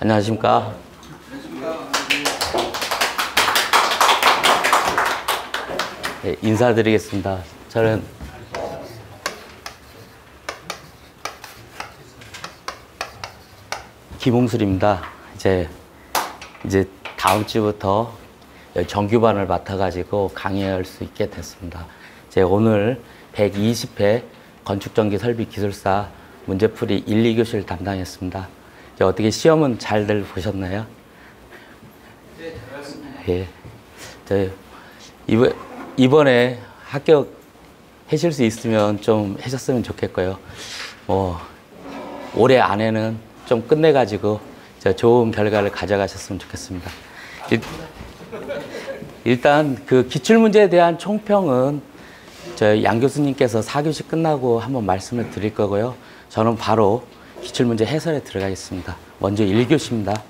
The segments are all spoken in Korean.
안녕하십니까. 네, 인사드리겠습니다. 저는 김홍술입니다. 이제 이제 다음 주부터 정규반을 맡아가지고 강의할 수 있게 됐습니다. 이제 오늘 120회 건축전기 설비 기술사 문제풀이 1, 2교시를 담당했습니다. 어떻게 시험은 잘들 보셨나요? 네, 잘봤습니다. 예. 저 이번 이번에 합격 하실 수 있으면 좀 하셨으면 좋겠고요. 뭐 올해 안에는 좀 끝내 가지고 좋은 결과를 가져가셨으면 좋겠습니다. 일단 그 기출 문제에 대한 총평은 저희 양 교수님께서 4교시 끝나고 한번 말씀을 드릴 거고요. 저는 바로 기출문제 해설에 들어가겠습니다. 먼저 1교시입니다.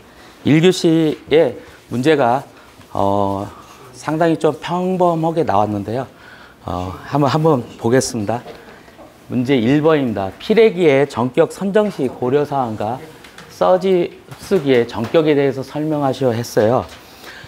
1교시의 문제가 어, 상당히 좀 평범하게 나왔는데요. 어, 한번, 한번 보겠습니다. 문제 1번입니다. 피레기의 전격 선정 시 고려 사항과 써지 쓰기의 전격에 대해서 설명하시오 했어요.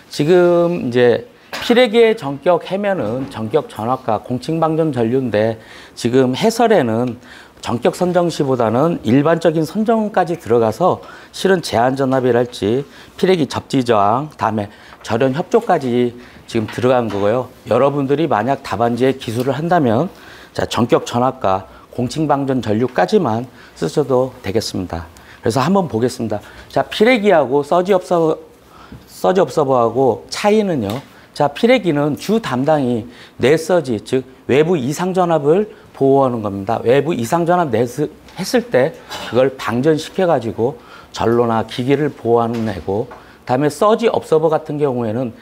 지금 이제 피레기의 전격 해면은 전격 전압과 공칭방전 전류인데 지금 해설에는 전격 선정 시보다는 일반적인 선정까지 들어가서 실은 제한 전압이랄지 피레기 접지 저항, 다음에 절연 협조까지 지금 들어간 거고요. 여러분들이 만약 답안지에 기술을 한다면 자, 전격 전압과 공칭 방전 전류까지만 쓰셔도 되겠습니다. 그래서 한번 보겠습니다. 자, 피레기하고 서지 업서 서지 업서버하고 차이는요. 자, 피레기는 주 담당이 넷서지, 즉 외부 이상 전압을 보호하는 겁니다. 외부 이상 전압 넷을 했을 때 그걸 방전시켜 가지고 전로나 기기를 보호하는 애고 다음에 서지 업서버 같은 경우에는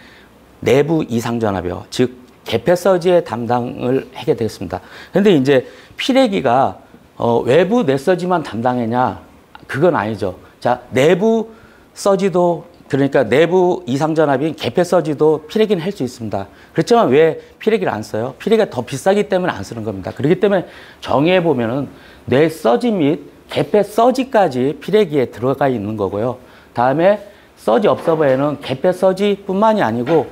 내부 이상 전압이요. 즉 개폐 서지의 담당을 하게 되겠습니다. 근데 이제 피레기가 어, 외부 넷서지만 담당했냐? 그건 아니죠. 자, 내부 서지도 그러니까 내부 이상 전압인 개폐 서지도 피레기는 할 수 있습니다. 그렇지만 왜 피레기를 안 써요? 피레기가 더 비싸기 때문에 안 쓰는 겁니다. 그렇기 때문에 정의해 보면은 뇌 서지 및 개폐 서지까지 피레기에 들어가 있는 거고요. 다음에 서지 업서버에는 개폐 서지뿐만이 아니고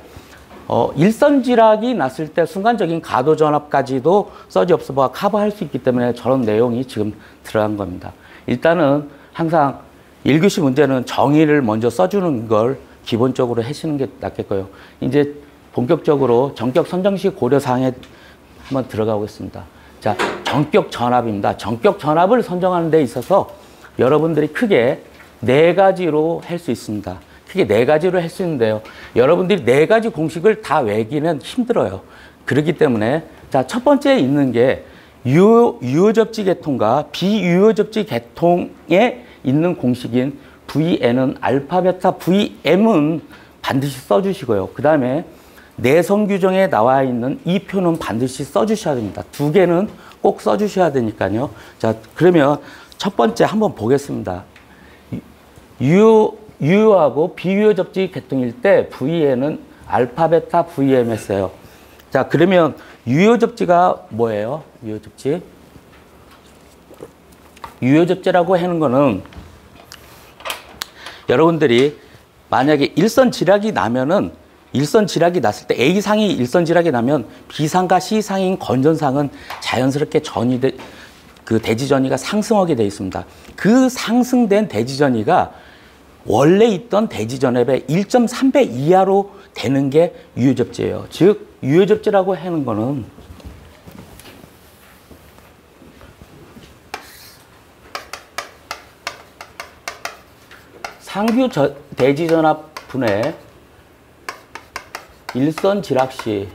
어, 일선 지락이 났을 때 순간적인 가도 전압까지도 서지 업서버가 커버할 수 있기 때문에 저런 내용이 지금 들어간 겁니다. 일단은 항상 1교시 문제는 정의를 먼저 써주는 걸 기본적으로 하시는 게 낫겠고요. 이제 본격적으로 전격 선정시 고려사항에 한번 들어가 보겠습니다. 자, 전격 전압입니다. 전격 전압을 선정하는 데 있어서 여러분들이 크게 네 가지로 할 수 있습니다. 크게 네 가지로 할 수 있는데요. 여러분들이 네 가지 공식을 다 외기는 힘들어요. 그렇기 때문에 자, 첫 번째 있는 게 유효, 유효 접지 계통과 비유효 접지 계통에 있는 공식인 VN은 알파, 베타, VM은 반드시 써주시고요. 그 다음에 내성 규정에 나와 있는 이 표는 반드시 써주셔야 됩니다. 두 개는 꼭 써주셔야 되니까요. 자, 그러면 첫 번째 한번 보겠습니다. 유효, 유효하고 비유효 접지 계통일 때 VN은 알파, 베타, VM 했어요. 자, 그러면 유효 접지가 뭐예요? 유효 접지? 유효 접지라고 하는 거는 여러분들이 만약에 일선 지략이 나면은 일선 지략이 났을 때 A상이 일선 지략이 나면 B상과 C상인 건전상은 자연스럽게 전이돼 그 대지 전이가 상승하게 되어 있습니다. 그 상승된 대지 전이가 원래 있던 대지 전압의 1.3배 이하로 되는 게 유효접지예요. 즉 유효접지라고 하는 거는 상규 저, 대지 전압 분해 일선 지락 시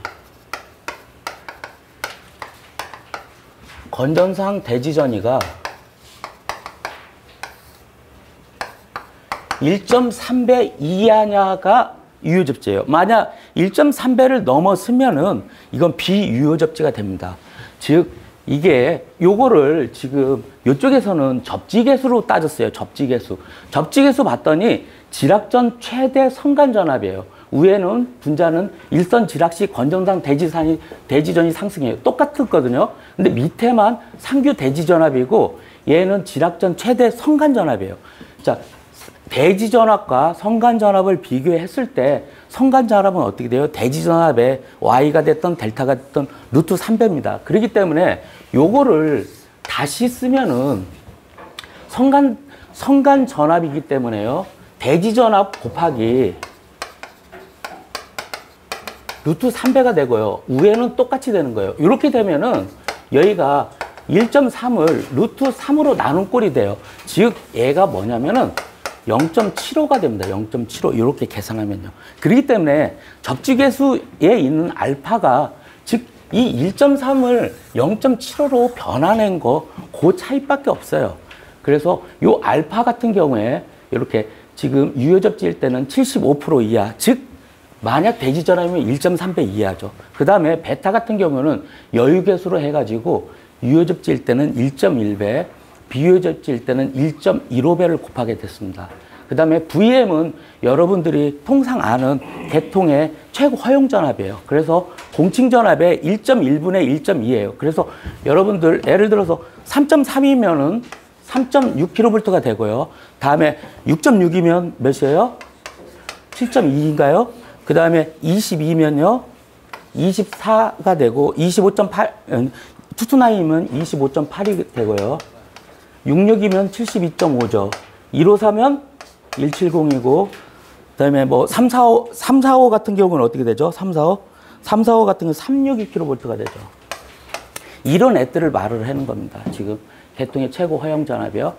건전상 대지 전이가 1.3배 이하냐가 유효접지예요. 만약 1.3배를 넘어서면은 이건 비유효접지가 됩니다. 즉 이게 요거를 지금 요쪽에서는 접지계수로 따졌어요. 접지계수. 접지계수 봤더니 지락전 최대 선간전압이에요. 위에는 분자는 일선 지락시 건전상 대지산이 대지전이 상승해요. 똑같거든요. 근데 밑에만 상규 대지전압이고 얘는 지락전 최대 선간전압이에요. 자, 대지 전압과 성간 전압을 비교했을 때 성간 전압은 어떻게 돼요? 대지 전압의 y가 됐던 델타가 됐던 루트 3배입니다. 그렇기 때문에 요거를 다시 쓰면은 성간 성간 전압이기 때문에요. 대지 전압 곱하기 루트 3배가 되고요. 우에는 똑같이 되는 거예요. 이렇게 되면은 여기가 1.3을 루트 3으로 나눈 꼴이 돼요. 즉 얘가 뭐냐면은 0.75가 됩니다. 0.75 이렇게 계산하면요. 그렇기 때문에 접지계수에 있는 알파가 즉 이 1.3을 0.75로 변화낸 거 그 차이밖에 없어요. 그래서 요 알파 같은 경우에 이렇게 지금 유효 접지일 때는 75% 이하, 즉 만약 대지 전압이면 1.3배 이하죠. 그 다음에 베타 같은 경우는 여유계수로 해가지고 유효접지일 때는 1.1배, 비유효접지일 때는 1.15배를 곱하게 됐습니다. 그 다음에 VM은 여러분들이 통상 아는 개통의 최고 허용 전압이에요. 그래서 공칭 전압의 1.1분의 1.2예요. 그래서 여러분들 예를 들어서 3.3이면은 3.6kV가 되고요. 다음에 6.6이면 몇이에요? 7.2인가요? 그 다음에 22면요. 24가 되고 25.8 투투나이면 25.8이 되고요. 66이면 72.5죠. 154면 170이고 그다음에 뭐 345, 345 같은 경우는 어떻게 되죠? 345. 345 같은 경우는 362kV가 되죠. 이런 애들을 말을 하는 겁니다. 지금 개통의 최고 허용 전압이요.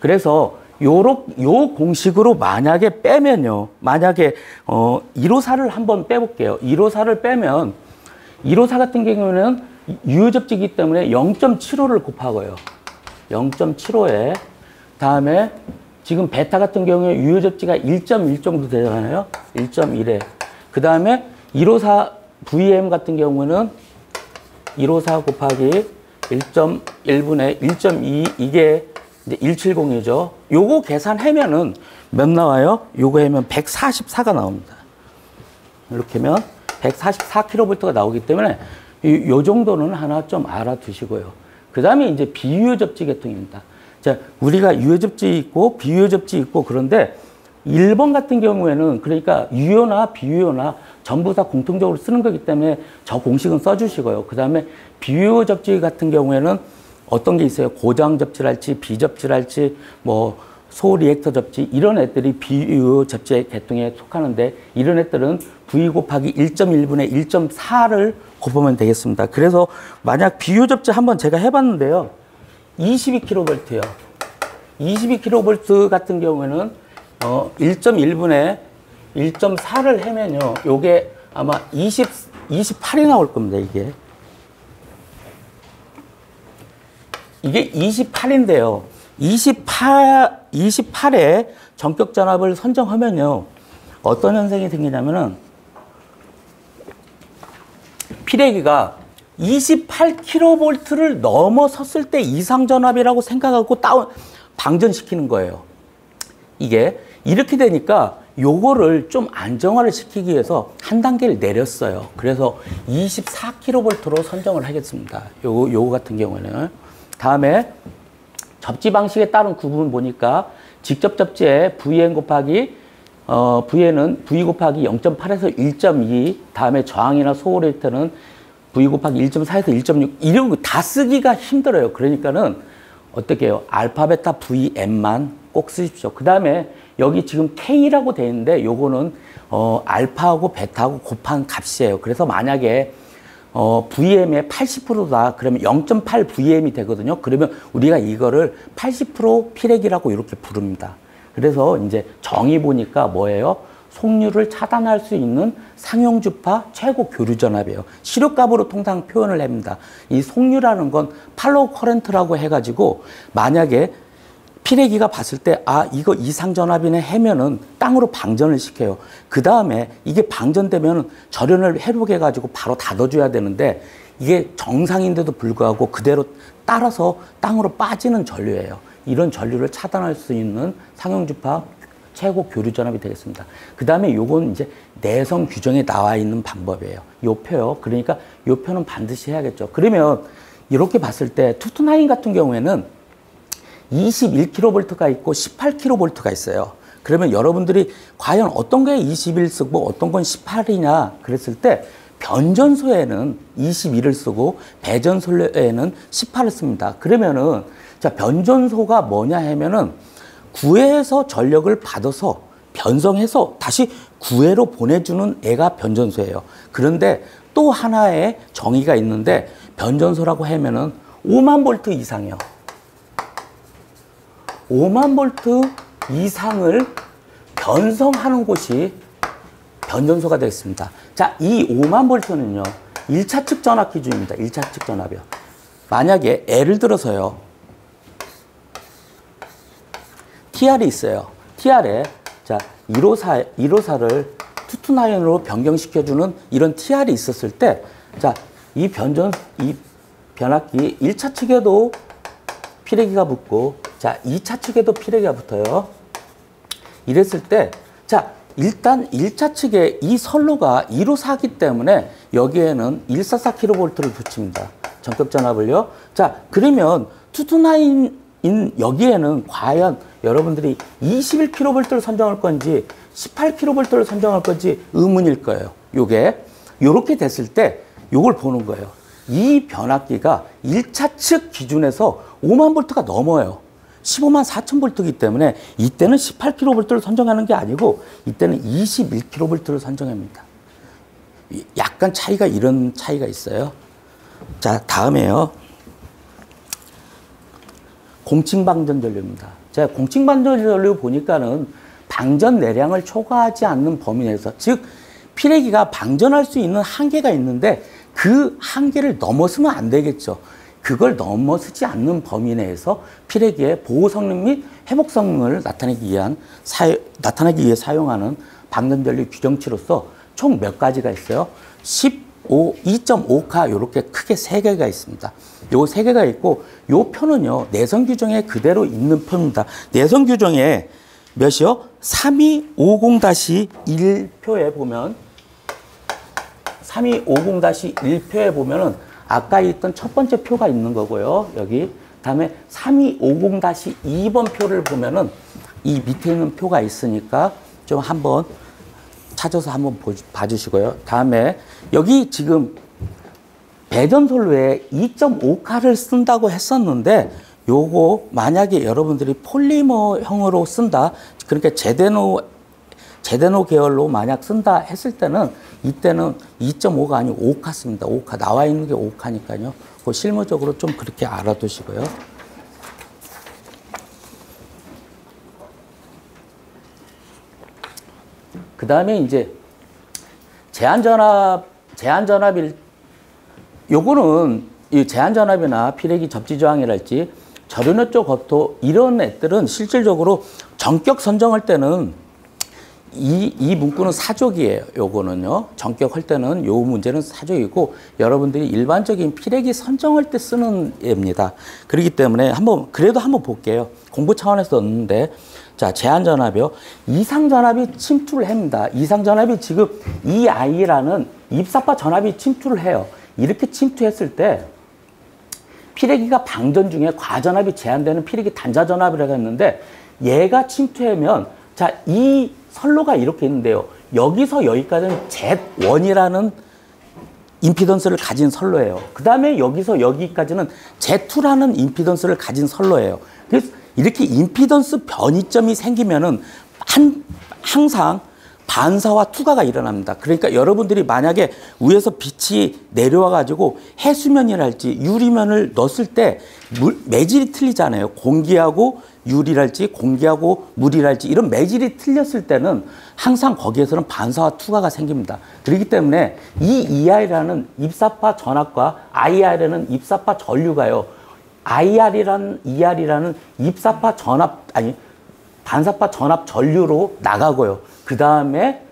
그래서 요로, 요 공식으로 만약에 빼면요. 만약에, 어, 154를 한번 빼볼게요. 154를 빼면, 154 같은 경우는 유효접지기 때문에 0.75를 곱하고요. 0.75에, 다음에 지금 베타 같은 경우에 유효 접지가 1.1 정도 되잖아요. 1.1에. 그 다음에 154 VM 같은 경우는 154 곱하기 1.1분의 1.2 이게 이제 170이죠. 요거 계산하면은 몇 나와요? 요거 하면 144가 나옵니다. 이렇게 하면 144kV가 나오기 때문에 이, 요 정도는 하나 좀 알아두시고요. 그 다음에 이제 비유효접지 계통입니다. 자, 우리가 유효접지 있고 비유효접지 있고 그런데 1번 같은 경우에는 그러니까 유효나 비유효나 전부 다 공통적으로 쓰는 거기 때문에 저 공식은 써주시고요. 그 다음에 비유효 접지 같은 경우에는 어떤 게 있어요? 고장 접지랄지 비접지랄지 뭐 소리액터 접지 이런 애들이 비유효 접지의 계통에 속하는데 이런 애들은 V 곱하기 1.1분의 1.4를 곱하면 되겠습니다. 그래서 만약 비유 접지 한번 제가 해봤는데요. 22kV요. 22kV 같은 경우에는 어 1.1분의 1.4를 해면요. 요게 아마 20, 28이 나올 겁니다, 이게. 이게 28인데요. 28, 28에 전격 전압을 선정하면요. 어떤 현상이 생기냐면은 피레기가 28kV를 넘어섰을 때 이상 전압이라고 생각하고 다운 방전시키는 거예요. 이게 이렇게 되니까 요거를 좀 안정화를 시키기 위해서 한 단계를 내렸어요. 그래서 24kV로 선정을 하겠습니다. 요거 요거 같은 경우에는 다음에 접지 방식에 따른 구분 보니까 직접 접지에 VN 곱하기 어, V는 V 곱하기 0.8에서 1.2 다음에 저항이나 소호 리액터는 V 곱하기 1.4에서 1.6 이런 거 다 쓰기가 힘들어요. 그러니까는 어떻게 해요? 알파, 베타, VM만 꼭 쓰십시오. 그 다음에 여기 지금 K라고 되어 있는데 요거는 어, 알파하고 베타하고 곱한 값이에요. 그래서 만약에 어, VM의 80%다. 그러면 0.8 VM이 되거든요. 그러면 우리가 이거를 80% 피뢰기라고 이렇게 부릅니다. 그래서 이제 정의 보니까 뭐예요? 속류를 차단할 수 있는 상용주파 최고 교류전압이에요. 시료값으로 통상 표현을 합니다. 이 속류라는 건 팔로우 커렌트라고 해가지고 만약에 피레기가 봤을 때, 아, 이거 이상전압이네 해면은 땅으로 방전을 시켜요. 그 다음에 이게 방전되면 절연을 회복해가지고 바로 닫아줘야 되는데 이게 정상인데도 불구하고 그대로 따라서 땅으로 빠지는 전류예요. 이런 전류를 차단할 수 있는 상용주파 최고 교류 전압이 되겠습니다. 그 다음에 요건 이제 내성 규정에 나와 있는 방법이에요. 요 표요. 그러니까 요 표는 반드시 해야겠죠. 그러면 이렇게 봤을 때 투투나인 같은 경우에는 21kV가 있고 18kV가 있어요. 그러면 여러분들이 과연 어떤 게 21 쓰고 어떤 건 18이냐 그랬을 때 변전소에는 21을 쓰고 배전소에는 18을 씁니다. 그러면은 자 변전소가 뭐냐 하면은 구회에서 전력을 받아서 변성해서 다시 구회로 보내주는 애가 변전소예요. 그런데 또 하나의 정의가 있는데 변전소라고 하면은 5만 볼트 이상이요. 5만 볼트 이상을 변성하는 곳이 변전소가 되겠습니다. 자, 이 5만 볼트는요. 1차 측 전압 기준입니다. 1차 측 전압이요. 만약에 예를 들어서요. TR이 있어요. TR에 자, 154, 154를 투투나인으로 변경시켜주는 이런 TR이 있었을 때, 자, 이 변전, 이 변압기 1차 측에도 피레기가 붙고, 자, 2차 측에도 피레기가 붙어요. 이랬을 때, 자, 일단 1차 측에 이 선로가 154기 때문에 여기에는 144kV를 붙입니다. 전격 전압을요. 자, 그러면 투투나인 여기에는 과연 여러분들이 21kV를 선정할 건지 18kV를 선정할 건지 의문일 거예요. 요게 요렇게 됐을 때 요걸 보는 거예요. 이 변압기가 1차 측 기준에서 5만 볼트가 넘어요. 15만 4천 볼트이기 때문에 이때는 18kV를 선정하는 게 아니고 이때는 21kV를 선정합니다. 약간 차이가 이런 차이가 있어요. 자, 다음에요. 공칭방전 전류입니다. 제가 공칭방전 전류 보니까는 방전 내량을 초과하지 않는 범위 내에서 즉 피레기가 방전할 수 있는 한계가 있는데 그 한계를 넘어서면 안 되겠죠. 그걸 넘어서지 않는 범위 내에서 피레기의 보호 성능 및 회복 성능을 나타내기 위한 사, 나타내기 위해 사용하는 방전 전류 규정치로서 총 몇 가지가 있어요. 15, 2.5카 이렇게 크게 세 개가 있습니다. 요 세 개가 있고 요 표는요 내선 규정에 그대로 있는 표입니다. 내선 규정에 몇이요? 3250-1표에 보면 3250-1표에 보면은 아까 있던 첫 번째 표가 있는 거고요. 여기 다음에 3250-2번 표를 보면은 이 밑에 있는 표가 있으니까 좀 한번 찾아서 한번 봐주시고요. 다음에 여기 지금 배전솔로에 2.5카를 쓴다고 했었는데 요거 만약에 여러분들이 폴리머형으로 쓴다 그러니까 제데노 제데노 계열로 만약 쓴다 했을 때는 이때는 2.5가 아니고 5카 씁니다. 5카 나와 있는 게 5카니까요. 그 실무적으로 좀 그렇게 알아두시고요. 그 다음에 이제 제한 전압, 제한 전압일, 요거는 이 제한 전압이나 피레기 접지 저항이랄지 저륜화 쪽 겉도 이런 애들은 실질적으로 전격 선정할 때는 이, 이 문구는 사족이에요. 요거는요. 전격할 때는 요 문제는 사족이고 여러분들이 일반적인 피레기 선정할 때 쓰는 예입니다. 그렇기 때문에 한번 그래도 한번 볼게요. 공부 차원에서 넣는데 자, 제한 전압이요. 이상 전압이 침투를 합니다. 이상 전압이 지금 이 아이라는 입사파 전압이 침투를 해요. 이렇게 침투했을 때 피레기가 방전 중에 과전압이 제한되는 피레기 단자 전압이라고 했는데 얘가 침투하면 자, 이 선로가 이렇게 있는데요. 여기서 여기까지는 Z1이라는 임피던스를 가진 선로예요. 그 다음에 여기서 여기까지는 Z2라는 임피던스를 가진 선로예요. 그래서 이렇게 임피던스 변이점이 생기면은 한, 항상 반사와 투과가 일어납니다. 그러니까 여러분들이 만약에 위에서 빛이 내려와 가지고 해수면이랄지 유리면을 넣었을 때 물, 매질이 틀리잖아요. 공기하고 유리랄지 공기하고 물이랄지 이런 매질이 틀렸을 때는 항상 거기에서는 반사와 투과가 생깁니다. 그렇기 때문에 이 EI라는 입사파 전압과 IR에는 입사파 전류가요. IR이라는 ER이라는 입사파 전압 아니 반사파 전압 전류로 나가고요. 그 다음에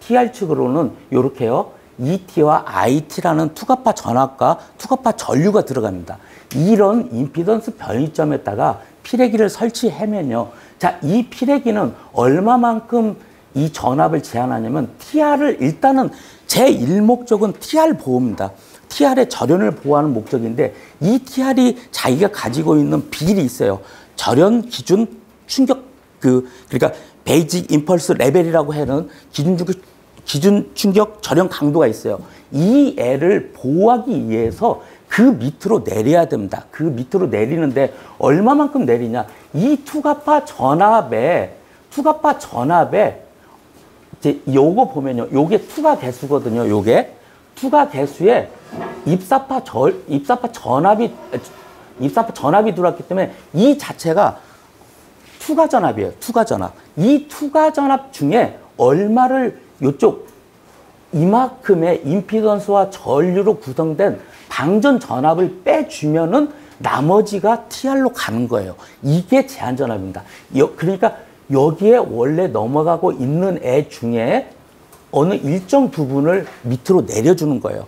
TR 측으로는 이렇게요. ET와 IT라는 투과파 전압과 투과파 전류가 들어갑니다. 이런 임피던스 변이점에다가 피레기를 설치하면요. 자, 이 피레기는 얼마만큼 이 전압을 제한하냐면 TR을 일단은 제 일목적은 TR 보호입니다. TR의 절연을 보호하는 목적인데 이 TR이 자기가 가지고 있는 비일이 있어요. 절연 기준 충격 그 그러니까 basic impulse level이라고 하는 기준 충격, 기준 충격 절연 강도가 있어요. 이 애를 보호하기 위해서 그 밑으로 내려야 됩니다. 그 밑으로 내리는데 얼마만큼 내리냐? 이 투과파 전압에 투과파 전압에 이제 요거 보면요. 요게 투과 계수거든요. 요게 투과 계수에 입사파 절 입사파 전압이 입사파 전압이 들어왔기 때문에 이 자체가 투과 전압이에요. 투과 전압. 이 투과 전압 중에 얼마를 요쪽 이만큼의 임피던스와 전류로 구성된 방전 전압을 빼주면은 나머지가 TR로 가는 거예요. 이게 제한 전압입니다. 여- 그러니까 여기에 원래 넘어가고 있는 애 중에 어느 일정 부분을 밑으로 내려주는 거예요.